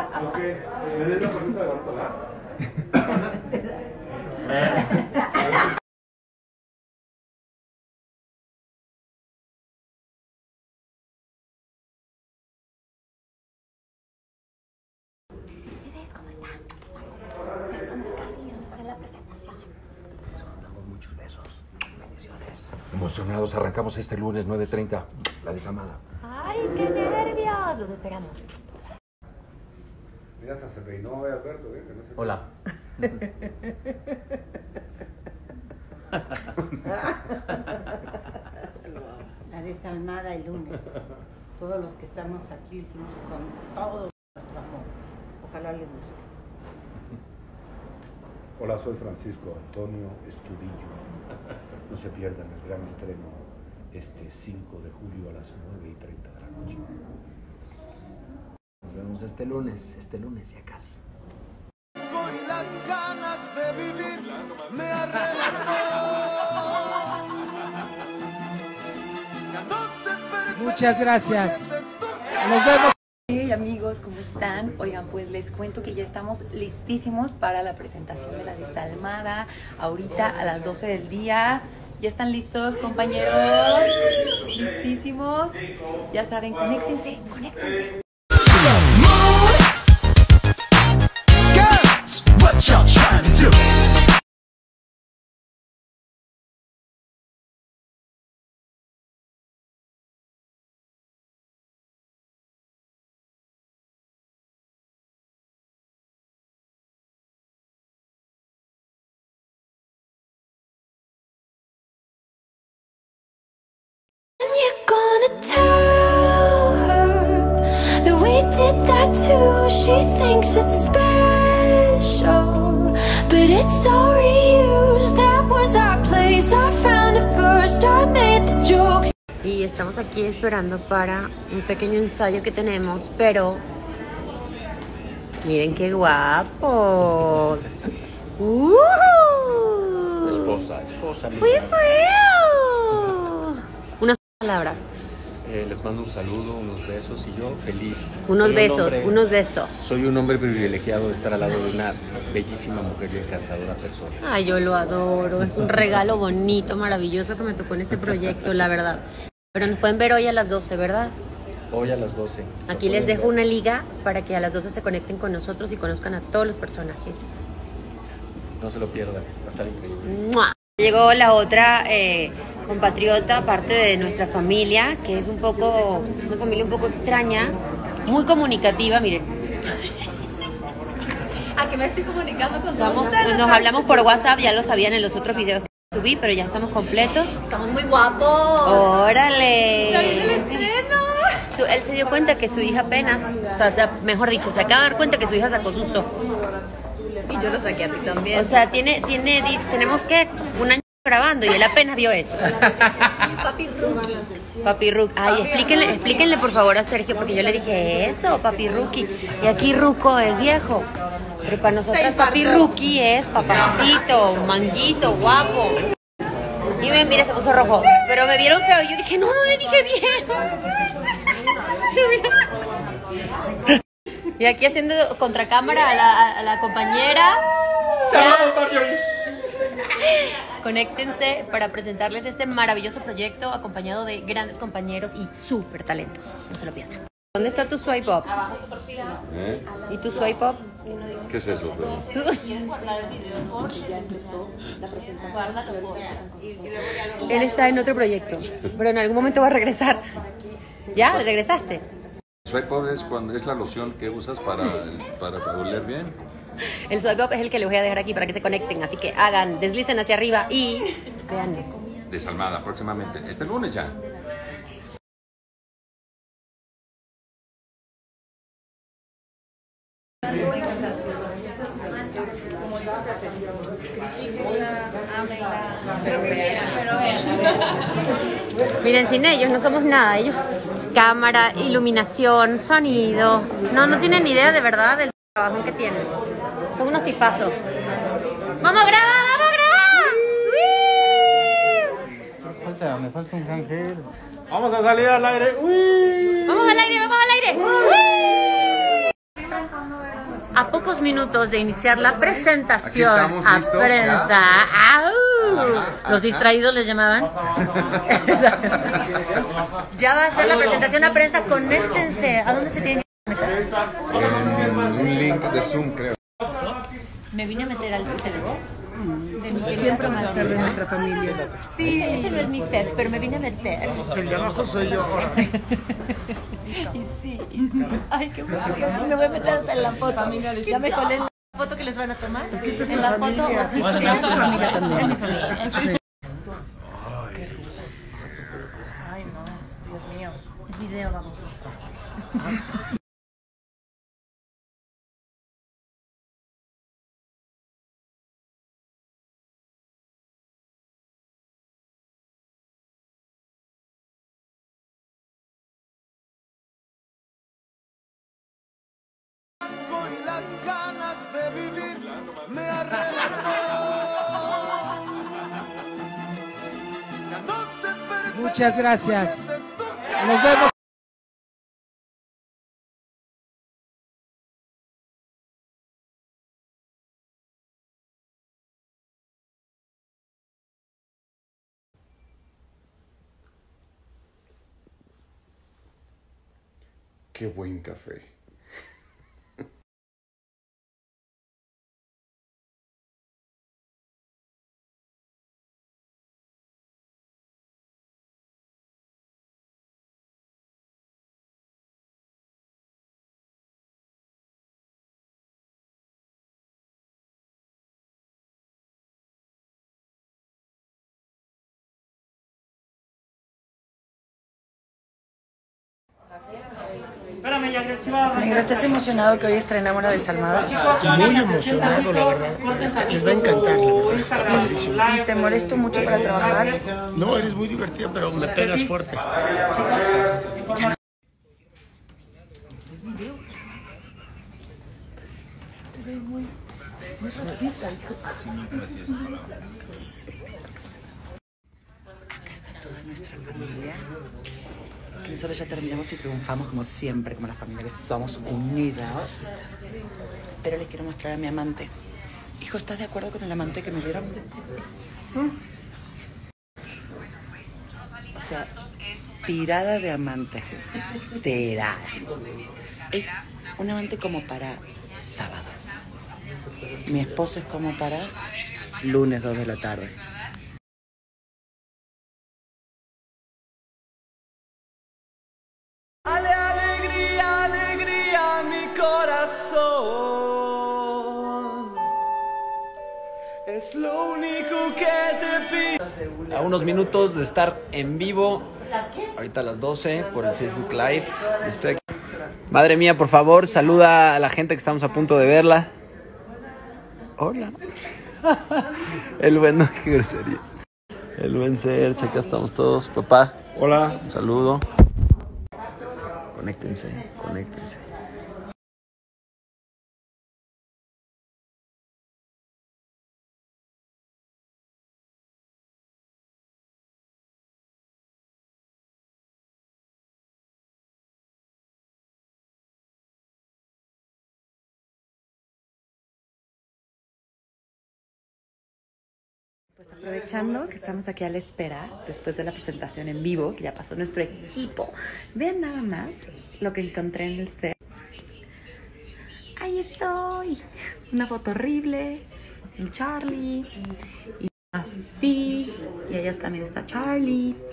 Ok, ¿me des la permiso de? Bebés, ¿cómo están? Vamos, ya estamos casi listos para la presentación. Damos muchos besos. Bendiciones. Emocionados, arrancamos este lunes 9.30. La desamada. ¡Ay, qué nervios! Los esperamos. Mira, hasta se peinó eh, Alberto, ¿eh? Que no se... Hola. La desalmada el lunes. Todos los que estamos aquí lo hicimos con todo nuestro amor. Ojalá les guste. Hola, soy Francisco Antonio Estudillo. No se pierdan el gran estreno este 5 de julio a las 9 y 30 de la noche. Vemos este lunes, este lunes ya casi. con las ganas de vivir me arrebató. Ya no te pertenece Muchas gracias. Nos vemos. Hey amigos, ¿cómo están? Oigan, pues les cuento que ya estamos listísimos para la presentación de la desalmada. Ahorita a las 12 del día. ¿Ya están listos, compañeros? ¿Listísimos? Ya saben, conéctense, conéctense. Y estamos aquí esperando para un pequeño ensayo que tenemos, pero miren qué guapo. ¡Uh! Esposa, esposa. ¡Muy feo! Unas palabras, Eh, les mando un saludo, unos besos y yo feliz. unos Soy un besos, hombre- unos besos. Soy un hombre privilegiado de estar al lado de una bellísima mujer y encantadora persona. Ay, yo lo adoro. Es un regalo bonito, maravilloso que me tocó en este proyecto, la verdad. Pero nos pueden ver hoy a las 12, ¿verdad? Hoy a las 12. lo Aquí les dejo ver. una liga para que a las 12 se conecten con nosotros y conozcan a todos los personajes. No se lo pierdan, va a estar increíble. ¡Mua! Llegó la otra eh, compatriota, parte de nuestra familia, que es un poco, una familia un poco extraña, muy comunicativa, miren. ¿A qué me estoy comunicando con Estamos, nos hablamos por WhatsApp, ya lo sabían en los otros videos que subí, pero ya estamos completos. Estamos muy guapos. ¡Órale! Él se dio cuenta que su hija apenas, o sea, se- mejor dicho, se acaba de dar cuenta que su hija sacó sus ojos. Y yo lo saqué a ti también. O sea, tiene, tiene, tenemos que un año grabando y él apenas vio eso. papi rookie. Papi Rookie. Ay, explíquenle, explíquenle por favor a Sergio, porque yo le dije eso, Papi Rookie. Y aquí Ruco es viejo. Pero para nosotros Papi Rookie es papacito, manguito, guapo. Y me mira, se puso rojo. Pero me vieron feo y yo dije, no, no le dije bien. Y aquí haciendo contracámara a la, a la compañera. Ya. Conéctense para presentarles este maravilloso proyecto acompañado de grandes compañeros y súper talentosos. No se lo pierdan. ¿Dónde está tu swipe up? ¿Y tu swipe up? ¿Qué es eso? ¿Tú? Él está en otro proyecto, pero en algún momento va a regresar. ¿Ya? ¿Regresaste? Swipe up es, cuando, es la loción que usas para, para oler bien. El swipe up es el que les voy a dejar aquí para que se conecten, así que hagan, deslicen hacia arriba y vean. Desalmada, próximamente. Este lunes ya. Miren, sin ellos no somos nada. Ellos, cámara, iluminación, sonido. No, no tienen ni idea de verdad del trabajo que tienen. Son unos tipazos. ¡Vamos a grabar! ¡Vamos a grabar! Falta, me falta un cangrejo. Vamos a salir al aire. Uy. ¡Vamos al aire! ¡Vamos al aire! ¡Uy! pocos minutos de iniciar la presentación a listos, prensa. ¡Au! Ajá, Los distraídos les llamaban. ya va a ser la presentación a prensa. Conéctense. ¿A dónde se tienen que conectar? En un link de Zoom, creo. Me vine a meter al set. De mi Siempre va a ser de nuestra familia. Sí, este no es mi set, pero me vine a meter. El de abajo soy yo. Y sí, y sí. Ay, qué bueno. Me voy a meter hasta en la foto. Ya me colé en la foto que les van a tomar. En la foto oficial. Es tu familia también. Es mi familia. Sí. Ay, no. Dios video, vamos. Con las ganas de vivir me Muchas gracias. Qué buen café. Negro, ¿estás emocionado que hoy estrenamos la desalmada? Muy emocionado, la verdad. Este, les va a encantar, la verdad. Está padrísimo. ¿Y te molesto mucho para trabajar? No, eres muy divertida, pero me pegas fuerte. Acá está toda nuestra familia. Nosotros ya terminamos y triunfamos como siempre, como la familia que somos unidas. Pero les quiero mostrar a mi amante. Hijo, ¿estás de acuerdo con el amante que me dieron? O sea, tirada de amante. Tirada. Es un amante como para sábado. Mi esposo es como para lunes 2 de la tarde. Es lo único que te pido. A unos minutos de estar en vivo, ahorita a las 12 por el Facebook Live. Estoy aquí. Madre mía, por favor, saluda a la gente que estamos a punto de verla. Hola. El bueno, qué groserías. El buen ser, acá estamos todos. Papá. Hola. Un saludo. Conéctense, conéctense. Aprovechando que estamos aquí a la espera, después de la presentación en vivo, que ya pasó nuestro equipo, vean nada más lo que encontré en el set. Ahí estoy. Una foto horrible. El Charlie. Y así. Y allá también está Charlie.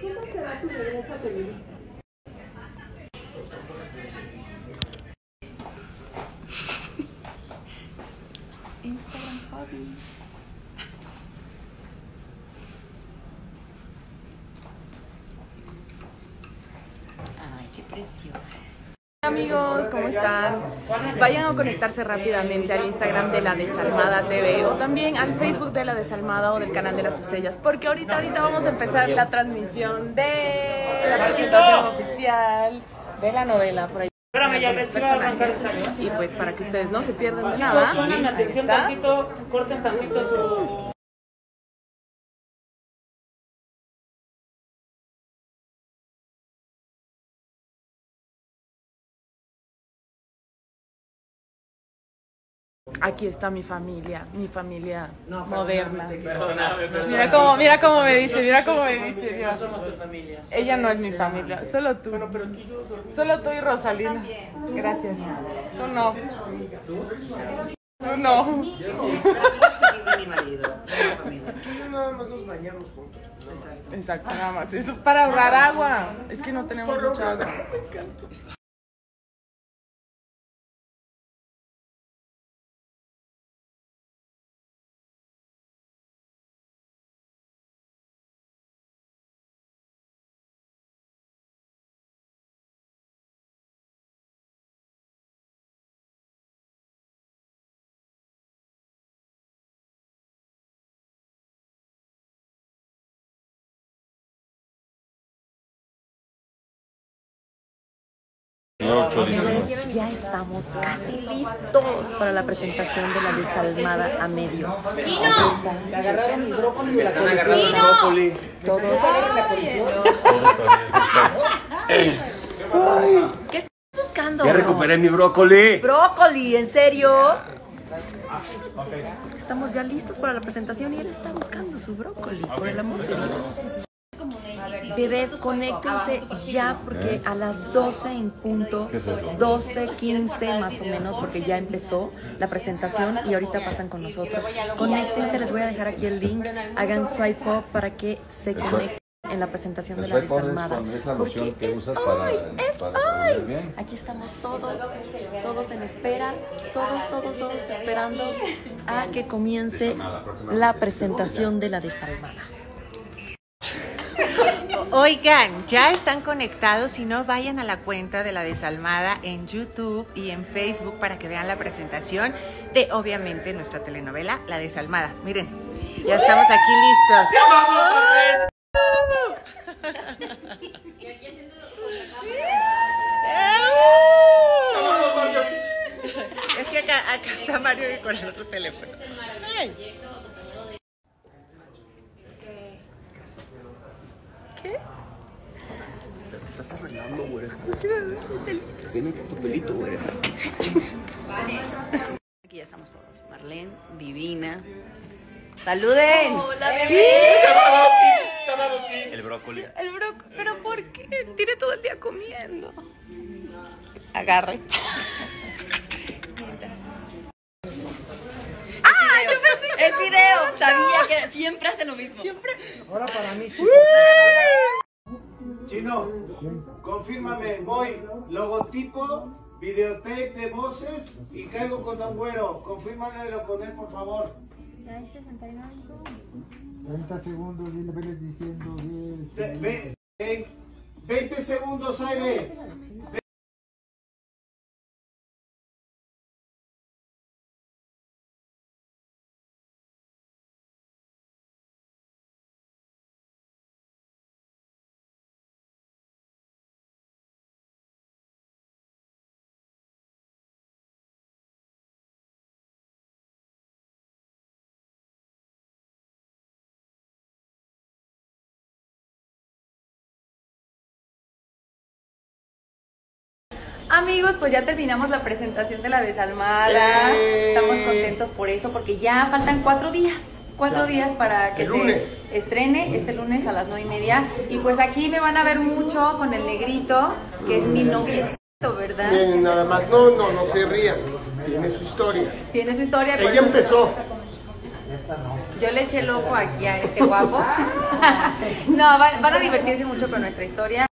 ¿Cómo será tu regreso a Ay, qué precioso. Amigos, ¿cómo están? Vayan a conectarse rápidamente al Instagram de La Desalmada TV o también al Facebook de La Desalmada o del canal de las estrellas, porque ahorita, ahorita vamos a empezar la transmisión de la presentación oficial de la novela por ahí. Y pues para que ustedes no se pierdan de nada. Atención tantito, corten tantito su... Aquí está mi familia, mi familia moderna. Perdona, Mira cómo, mira cómo me dice, mira cómo me dice. mira. No somos tu familia. Ella no es mi familia, solo tú. Solo tú y Rosalina. Gracias. Tú no. Tú no. mi marido. Nada más nos bañamos juntos. Exacto, nada más. Eso es para ahorrar agua. Es que no tenemos mucha agua. Ya estamos casi listos para la presentación de la desalmada a medios. ¡Chino! Aquí está. Le agarraron mi brócoli y la Están agarrando policía. el brócoli. Todos. ¿Qué estás buscando? Ya recuperé mi brócoli. Brócoli, ¿en serio? Estamos ya listos para la presentación y él está buscando su brócoli, por el amor de Dios. Bebés, conéctense ya porque a las 12 en punto, 12, 15 más o menos, porque ya empezó la presentación y ahorita pasan con nosotros. Conéctense, les voy a dejar aquí el link, hagan swipe up para que se conecten en la presentación de la es es loción Porque que es usas para- hoy, es para hoy. dormir bien. Aquí estamos todos, todos en espera, todos, todos, todos esperando a que comience la presentación de la desalmada. Oigan, ya están conectados. Si no, vayan a la cuenta de la desalmada en YouTube y en Facebook para que vean la presentación de, obviamente, nuestra telenovela La Desalmada. Miren, ya estamos aquí listos. Es que acá, acá está Mario con el otro teléfono. Ay. ¿Qué? Te estás arreglando, güey. Viene tu pelito, güey. Aquí ya estamos todos. Marlene, divina. ¡Saluden! ¡Hola, El brócoli. El broco, pero ¿por qué? Tiene todo el día comiendo. Agarre. ¡Ah! Yo pensé que es. Sabía que siempre hace lo mismo. Siempre. Ahora para mí, chico. Chino, confírmame, voy, logotipo, videotape de voces y caigo con Don Güero. Confírmamelo con él, por favor. 30 segundos y le ves diciendo Te- ve- ve- 20 segundos, aire. Amigos, pues ya terminamos la presentación de la desalmada. ¡Eh! Estamos contentos por eso, porque ya faltan cuatro días. Cuatro Ya. días para que El se lunes. estrene este lunes a las nueve y media. Y pues aquí me van a ver mucho con el negrito, que es mi noviecito, ¿verdad? Miren, nada más, no, no, no se rían. Tiene su historia. Tiene su historia. Ella empezó. Yo le eché el ojo aquí a este guapo. no, van, van a divertirse mucho con nuestra historia.